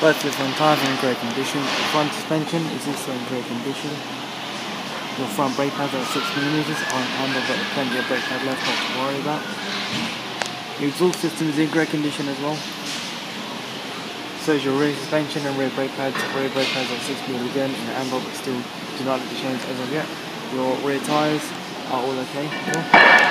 Both your front tyres are in great condition. The front suspension is also in great condition. Your front brake pads are 6mm on hand, but plenty of brake pad left, not to worry about. Your exhaust system is in great condition as well. So is your rear suspension and rear brake pads. Rear brake pads are 6mm again in the handle, but still do not need to change as of yet. Your rear tyres are all okay. Yeah.